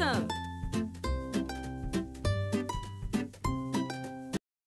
awesome!